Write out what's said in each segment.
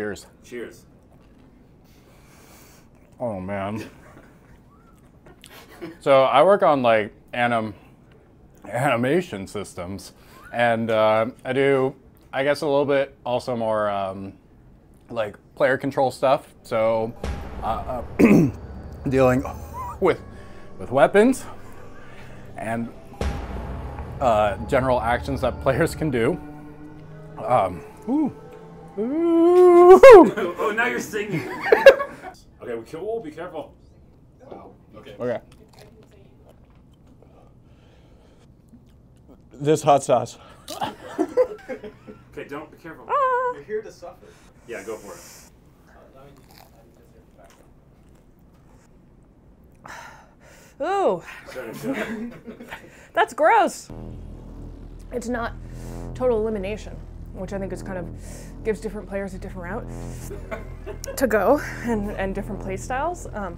Cheers. Cheers. Oh man. so I work on like anim animation systems, and uh, I do, I guess, a little bit also more um, like player control stuff. So uh, uh, dealing with with weapons and uh, general actions that players can do. Um, ooh. Ooh. Oh, oh, now you're singing. okay, we kill. Oh, be careful. Wow. Okay. Okay. This hot sauce. Okay, don't be careful. Ah. You're here to suffer. Yeah, go for it. Ooh, that's gross. It's not total elimination, which I think is kind of gives different players a different route to go and, and different play styles. Um,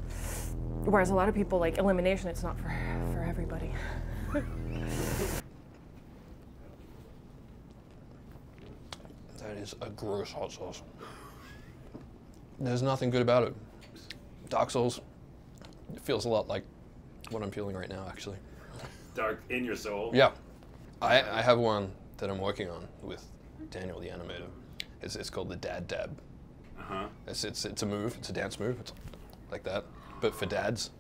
whereas a lot of people like elimination, it's not for, for everybody. That is a gross hot sauce. There's nothing good about it. Dark Souls it feels a lot like what I'm feeling right now, actually. Dark in your soul. Yeah. I, I have one that I'm working on with Daniel, the animator. It's, it's called the Dad Dab. Uh huh. It's, it's, it's a move, it's a dance move. It's like that, but for dads.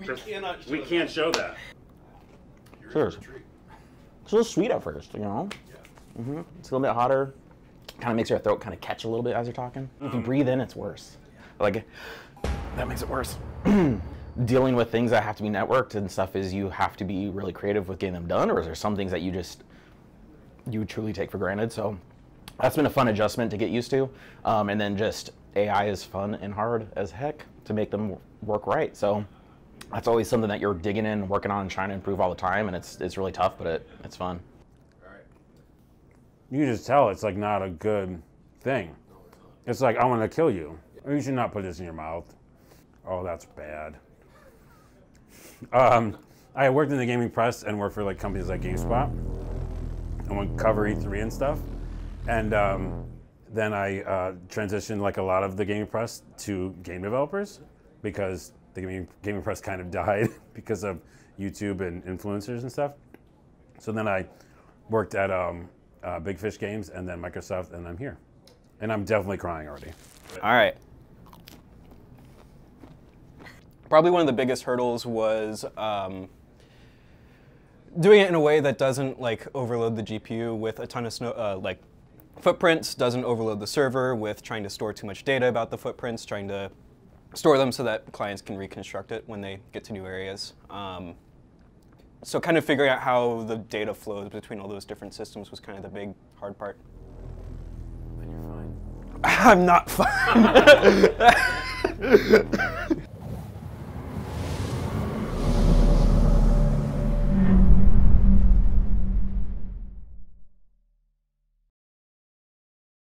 We cannot. We can't show that. Cheers. It's a little sweet at first, you know? hmm It's a little bit hotter. Kind of makes your throat kind of catch a little bit as you're talking. If you breathe in, it's worse. Like, that makes it worse. Dealing with things that have to be networked and stuff is you have to be really creative with getting them done, or is there some things that you just, you truly take for granted? So that's been a fun adjustment to get used to. Um, and then just AI is fun and hard as heck to make them work right. So that's always something that you're digging in, working on, and trying to improve all the time. And it's, it's really tough, but it, it's fun. You just tell it's like not a good thing. It's like I want to kill you. You should not put this in your mouth. Oh, that's bad. Um, I worked in the gaming press and worked for like companies like GameSpot and would cover E3 and stuff. And um, then I uh, transitioned like a lot of the gaming press to game developers because the gaming, gaming press kind of died because of YouTube and influencers and stuff. So then I worked at um, uh, Big Fish Games and then Microsoft, and I'm here. And I'm definitely crying already. All right. Probably one of the biggest hurdles was um, doing it in a way that doesn't like overload the GPU with a ton of snow, uh, like footprints, doesn't overload the server with trying to store too much data about the footprints, trying to store them so that clients can reconstruct it when they get to new areas. Um, so kind of figuring out how the data flows between all those different systems was kind of the big hard part. Then you're fine. I'm not fine.